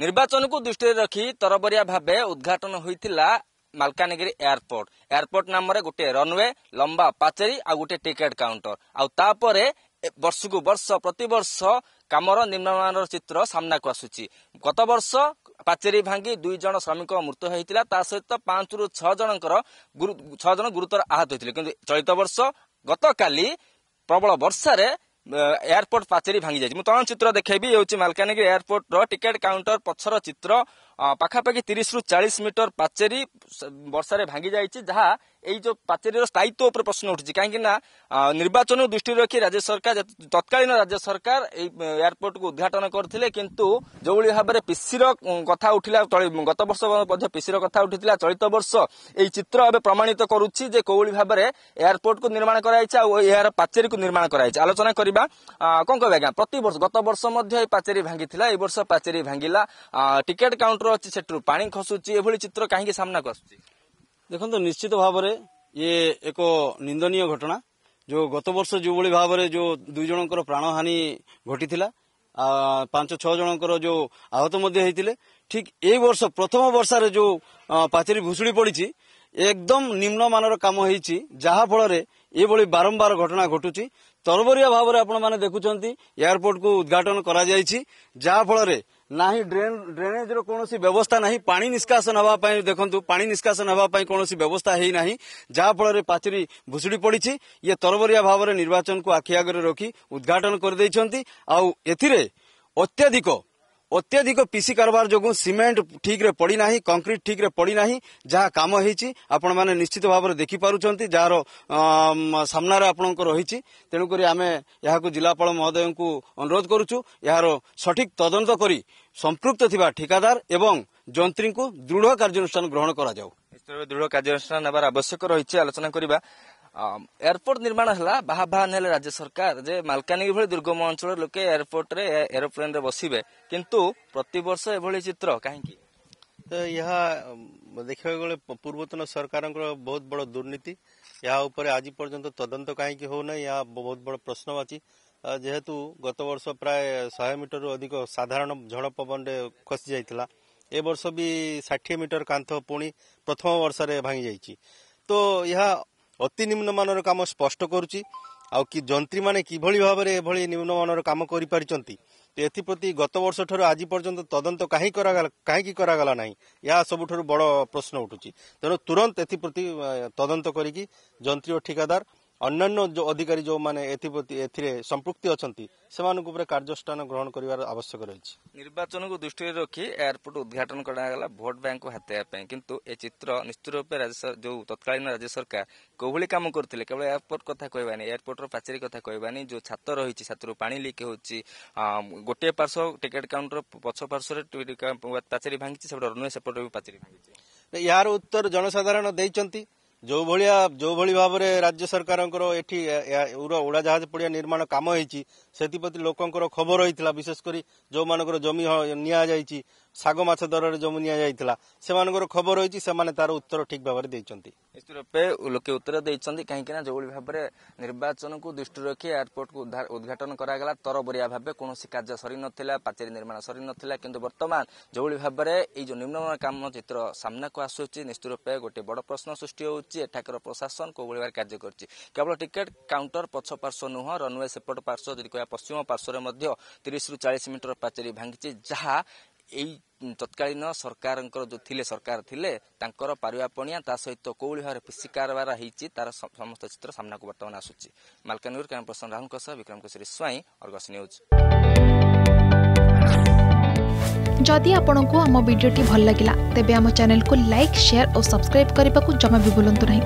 ନିର୍ବାଚନକୁ ଦୃଷ୍ଟିରେ ରଖି ତରବରିଆ ଭାବେ ଉଦ୍ଘାଟନ ହୋଇଥିଲା ମାଲକାନଗିରି ଏୟାରପୋର୍ଟ। ଏୟାରପୋର୍ଟ ନାମରେ ଗୋଟିଏ ରନୱେ ଲମ୍ବା ପାଚେରୀ ଆଉ ଗୋଟିଏ ଟିକେଟ କାଉଣ୍ଟର। ଆଉ ତାପରେ ବର୍ଷକୁ ବର୍ଷ ପ୍ରତିବର୍ଷ କାମର ନିମ୍ନମାନର ଚିତ୍ର ସାମ୍ନାକୁ ଆସୁଛି। ଗତ ବର୍ଷ ପାଚେରୀ ଭାଙ୍ଗି ଦୁଇ ଜଣ ଶ୍ରମିକ ମୃତ୍ୟୁ ହୋଇଥିଲା। ତା ସହିତ ପାଞ୍ଚରୁ ଛଅ ଜଣଙ୍କର ଛଅ ଜଣ ଗୁରୁତର ଆହତ ହୋଇଥିଲେ। କିନ୍ତୁ ଚଳିତ ବର୍ଷ ଗତକାଲି ପ୍ରବଳ ବର୍ଷାରେ ଏୟାରପୋର୍ଟ ପାଚେରୀ ଭାଙ୍ଗି ଯାଇଛି ମୁଁ ତଳ ଚିତ୍ର ଦେଖେଇବି। ଏ ହେଉଛି ମାଲକାନଗିରି ଏୟାରପୋର୍ଟର ଟିକେଟ କାଉଣ୍ଟର ପଛର ଚିତ୍ର। ଅ, ପାଖାପାଖି ତିରିଶରୁ ଚାଳିଶ ମିଟର ପାଚେରୀ ସ- ବର୍ଷାରେ ଭାଙ୍ଗି ଯାଇଛି ଯାହା ଏଇ ଯୋଉ ପାଚେରୀର ସ୍ଥାୟିତ୍ୱ ଉପରେ ପ୍ରଶ୍ନ ଉଠିଛି କାହିଁକି ନା ଅ, ନିର୍ବାଚନକୁ ଦୃଷ୍ଟିରେ ରଖି ରାଜ୍ୟ ସରକାର ଯେତ- ତତ୍କାଳୀନ ରାଜ୍ୟ ସରକାର ଏଇ ଅ, ଏୟାରପୋର୍ଟକୁ ଉଦ୍ଘାଟନ କରିଥିଲେ କିନ୍ତୁ ଯୋଉଭଳି ଭାବରେ ପିସିର ଅ, କଥା ଉଠିଲା ଚଳି- ଗତ ବର୍ଷ ମଧ୍ୟ ପିସିର କଥା ଉଠିଥିଲା ଚଳିତ ବର୍ଷ ଏଇ ଚିତ୍ର ଏବେ ପ୍ରମାଣିତ କରୁଛି ଯେ କୋଉଭଳି ଭାବରେ ଏୟାରପୋର୍ଟକୁ ନିର୍ମାଣ କରାଯାଇଛି ଆଉ ଏହାର ପାଚେରୀକୁ ନିର୍ମାଣ କରାଯାଇଛି ଆଲୋଚନା କରିବା ଆ, କଣ କହିବେ ଆଜ୍ଞା ପ୍ରତିବର୍ଷ ଗତ ବର୍ଷ ମଧ୍ୟ ଏଇ ପାଚେରୀ ଭାଙ୍ଗିଥିଲା ଏଇ ବର୍ଷ ପାଚେରୀ ଭାଙ୍ଗିଲା ଆ, ଟିକେଟ କାଉଣ୍ଟର ଅଛି ସେଠୁ। ପାଣି ଖସୁଛି ଏଭଳି ଚିତ୍ର କାହିଁକି ସାମ୍ନାକୁ ଆସୁଛି? ଦେଖନ୍ତୁ ନିଶ୍ଚିତ ଭାବରେ ଇଏ ଏକ ନିନ୍ଦନୀୟ ଘଟଣା। ଯୋଉ ଗତ ବର୍ଷ ଯୋଉଭଳି ଭାବରେ ଯୋଉ ଦୁଇ ଜଣଙ୍କର ପ୍ରାଣହାନି ଘଟିଥିଲା ପାଞ୍ଚ ଛଅ ଜଣଙ୍କର ଯୋଉ ଆହତ ମଧ୍ୟ ହେଇଥିଲେ ଠିକ୍ ଏଇ ବର୍ଷ ପ୍ରଥମ ବର୍ଷାରେ ଯୋଉ ପାଚେରୀ ଭୁଷୁଡ଼ି ପଡ଼ିଛି ଏକଦମ ନିମ୍ନମାନର କାମ ହେଇଛି ଯାହା ଫଳରେ ଏଭଳି ବାରମ୍ବାର ଘଟଣା ଘଟୁଛି। ତରବରିଆ ଭାବରେ ଆପଣମାନେ ଦେଖୁଛନ୍ତି ଏୟାରପୋର୍ଟକୁ ଉଦ୍ଘାଟନ କରାଯାଇଛି ଯାହା ଫଳରେ ନାହିଁ ଡ୍ରେନ ଡ୍ରେନେଜର କୌଣସି ବ୍ୟବସ୍ଥା ନାହିଁ। ପାଣି ନିଷ୍କାସନ ହେବା ପାଇଁ ଦେଖନ୍ତୁ ପାଣି ନିଷ୍କାସନ ହେବା ପାଇଁ କୌଣସି ବ୍ୟବସ୍ଥା ହେଇନାହିଁ ଯାହା ଫଳରେ ପାଚେରୀ ଭୁଷୁଡ଼ି ପଡ଼ିଛି। ଇଏ ତରବରିଆ ଭାବରେ ନିର୍ବାଚନକୁ ଆଖି ଆଗରେ ରଖି ଉଦ୍ଘାଟନ କରିଦେଇଛନ୍ତି। ଆଉ ଏଥିରେ ଅତ୍ୟଧିକ ଅତ୍ୟଧିକ ପିସି କାରବାର ଯୋଗୁଁ ସିମେଣ୍ଟ ଠିକ୍ରେ ପଡ଼ିନାହିଁ କଂକ୍ରିଟ ଠିକ୍ରେ ପଡ଼ିନାହିଁ ଯାହା କାମ ହେଇଛି ଆପଣମାନେ ନିଶ୍ଚିତ ଭାବରେ ଦେଖିପାରୁଛନ୍ତି ଯାହାର ସାମ୍ନାରେ ଆପଣଙ୍କ ରହିଛି। ତେଣୁକରି ଆମେ ଏହାକୁ ଜିଲ୍ଲାପାଳ ମହୋଦୟଙ୍କୁ ଅନୁରୋଧ କରୁଛୁ ଏହାର ସଠିକ୍ ତଦନ୍ତ କରି ସମ୍ପୃକ୍ତ ଥିବା ଠିକାଦାର ଏବଂ ଯନ୍ତ୍ରୀଙ୍କୁ ଦୃଢ଼ କାର୍ଯ୍ୟାନୁଷ୍ଠାନ ଗ୍ରହଣ କରାଯାଉ। ଦୃଢ଼ କାର୍ଯ୍ୟାନୁଷ୍ଠାନ ନେବାର ଆବଶ୍ୟକ ରହିଛି। ଆଲୋଚନା କରିବା ଏୟାରପୋର୍ଟ ନିର୍ମାଣ ହେଲା ବାହା ବାହା ନେଲେ ରାଜ୍ୟ ସରକାର ଯେ ମାଲକାନଗିରି ଭଳି ଦୁର୍ଗମ ଅଞ୍ଚଳର ଲୋକେ ଏୟାରପୋର୍ଟରେ ଏ- ଏରୋପ୍ଲେନରେ ବସିବେ କିନ୍ତୁ ପ୍ରତିବର୍ଷ ଏଭଳି ଚିତ୍ର କାହିଁକି ତ ଏହା ଉମ, ଦେଖିବାକୁ ଗଲେ ପ- ପୂର୍ବତନ ସରକାରଙ୍କର ବହୁତ ବଡ଼ ଦୁର୍ନୀତି ଏହା ଉପରେ ଆଜି ପର୍ଯ୍ୟନ୍ତ ତଦନ୍ତ କାହିଁକି ହେଉନାହିଁ ଏହା ବହୁତ ବଡ଼ ପ୍ରଶ୍ନବାଚୀ ଆ, ଯେହେତୁ ଗତ ବର୍ଷ ପ୍ରାୟ ଶହେ ମିଟରରୁ ଅଧିକ ସାଧାରଣ ଝଡ଼ ପବନରେ ଖସି ଯାଇଥିଲା ଏ ବର୍ଷ ବି ଷାଠିଏ ମିଟର କାନ୍ଥ ପୁଣି ପ୍ରଥମ ବର୍ଷରେ ଭାଙ୍ଗି ଯାଇଛି ତ ଏହା ଅତି ନିମ୍ନମାନର କାମ ସ୍ପଷ୍ଟ କରୁଛି। ଆଉ କି ଯନ୍ତ୍ରୀମାନେ କିଭଳି ଭାବରେ ଏଭଳି ନିମ୍ନମାନର କାମ କରିପାରିଛନ୍ତି ଏଥିପ୍ରତି ଗତ ବର୍ଷ ଠାରୁ ଆଜି ପର୍ଯ୍ୟନ୍ତ ତଦନ୍ତ କାହିଁ କରାଗଲା କାହିଁକି କରାଗଲା ନାହିଁ ଏହା ସବୁଠାରୁ ବଡ଼ ପ୍ରଶ୍ନ ଉଠୁଛି। ତେଣୁ ତୁରନ୍ତ ଏଥିପ୍ରତି ତଦନ୍ତ କରିକି ଯନ୍ତ୍ରୀ ଓ ଠିକାଦାର ଅନ୍ୟାନ୍ୟ ଯୋଉ ଅଧିକାରୀ ଯୋଉମାନେ ଏଥିପ୍ରତି ଏଥିରେ ସମ୍ପୃକ୍ତି ଅଛନ୍ତି ସେମାନଙ୍କ ଉପରେ କାର୍ଯ୍ୟାନୁଷ୍ଠାନ ଗ୍ରହଣ କରିବାର ଆବଶ୍ୟକ ରହିଛି ନିର୍ବାଚନକୁ ଦୃଷ୍ଟିରେ ରଖି ଏୟାରପୋର୍ଟ ଉଦ୍ଘାଟନ କରାଗଲା ଭୋଟ ବ୍ୟାଙ୍କକୁ ହାତେଇବା ପାଇଁ। କିନ୍ତୁ ଏ ଚିତ୍ର ନିଶ୍ଚିତ ରୂପେ ଯୋଉ ତତ୍କାଳୀନ ରାଜ୍ୟ ସରକାର କୋଉଭଳି କାମ କରୁଥିଲେ କେବଳ ଏୟାରପୋର୍ଟ କଥା କହିବାନି ଏୟାରପୋର୍ଟର ପାଚେରୀ କଥା କହିବାନି ଯୋଉ ଛାତ ରହିଛି ଛାତରୁ ପାଣି ଲିକ୍ ହେଉଛି ଗୋଟିଏ ପାର୍ଶ୍ୱ ଟିକେଟ କାଉଣ୍ଟର ପଛ ପାର୍ଶ୍ୱରେ ପାଚେରୀ ଭାଙ୍ଗିଛି ସେପଟେ ରନୱେ ସେପଟେ ବି ପାଚେରୀ ଭାଙ୍ଗିଛି। ଏହାର ଉତ୍ତର ଜନସାଧାରଣ ଦେଇଛନ୍ତି। ଯୋଉ ଭଳିଆ ଯୋଉଭଳି ଭାବରେ ରାଜ୍ୟ ସରକାରଙ୍କର ଏଠି ଉଡାଜାହାଜ ପଡ଼ିଆ ନିର୍ମାଣ କାମ ହେଇଛି ସେଥିପ୍ରତି ଲୋକଙ୍କର ଖବର ରହିଥିଲା। ବିଶେଷ କରି ଯୋଉମାନଙ୍କର ଜମି ହ- ନିଆଯାଇଛି ଶାଗ ମାଛ ଦରରେ ଜମି ନିଆଯାଇଥିଲା ସେମାନଙ୍କର ଖବର ରହିଛି ସେମାନେ ତାର ଉତ୍ତର ଠିକ ଭାବରେ ଦେଇଛନ୍ତି। ନିଶ୍ଚିତ ରୂପେ ଲୋକେ ଉତ୍ତର ଦେଇଛନ୍ତି। କାହିଁକି ନା ଯୋଉଭଳି ଭାବରେ ନିର୍ବାଚନକୁ ଦୃଷ୍ଟିରେ ରଖି ଏୟାରପୋର୍ଟକୁ ଉଦ୍ଧା- ଉଦ୍ଘାଟନ କରାଗଲା ତରବରିଆ ଭାବେ କୌଣସି କାର୍ଯ୍ୟ ସରିନଥିଲା ପାଚେରୀ ନିର୍ମାଣ ସରିନଥିଲା କିନ୍ତୁ ବର୍ତ୍ତମାନ ଯୋଉଭଳି ଭାବରେ ଏଇ ଯୋଉ ନିମ୍ନମାନର କାମ ଚିତ୍ର ସାମ୍ନାକୁ ଆସୁଛି ନିଶ୍ଚିତ ରୂପେ ଗୋଟେ ବଡ ପ୍ରଶ୍ନ ସୃଷ୍ଟି ହେଉଛି ଏଠାକାର ପ୍ରଶାସନ କୋଉଭଳି ଭାବରେ କାର୍ଯ୍ୟ କରୁଛି। କେବଳ ଟିକେଟ କାଉଣ୍ଟର ପଛ ପାର୍ଶ୍ୱ ନୁହଁ ରନୱେ ସେପଟ ପାର୍ଶ୍ୱ ଯଦି କହିବା ପଶ୍ଚିମ ପାର୍ଶ୍ୱରେ ମଧ୍ୟ ତିରିଶରୁ ଚାଳିଶ ମିଟର ପାଚେରୀ ଭାଙ୍ଗିଛି ଯାହା ଏଇ ତତ୍କାଳୀନ ସରକାରଙ୍କର ଯୋଉ ଥିଲେ ସରକାର ଥିଲେ ତାଙ୍କର ପାରିବା ପଣିଆ ତା ସହିତ କୋଉଭଳି ଭାବରେ ପିସି କାରବାର ହେଇଛି ତାର ସମସ୍ତ ଚିତ୍ର ସାମ୍ନାକୁ ବର୍ତ୍ତମାନ ଆସୁଛି। ମାଲକାନଗିରି କ୍ୟାମ୍ପ ପର୍ସନ ରାହୁଲଙ୍କ ସହ ବିକ୍ରମ କେଶରୀ ସ୍ୱାଇଁ ଅର୍ଗସ ନ୍ୟୁଜ୍। ଯଦି ଆପଣଙ୍କୁ ଆମ ଭିଡ଼ିଓଟି ଭଲ ଲାଗିଲା ତେବେ ଆମ ଚ୍ୟାନେଲକୁ ଲାଇକ୍ ସେୟାର ଓ ସବସ୍କ୍ରାଇବ୍ କରିବାକୁ ଜମା ବି ଭୁଲନ୍ତୁ ନାହିଁ।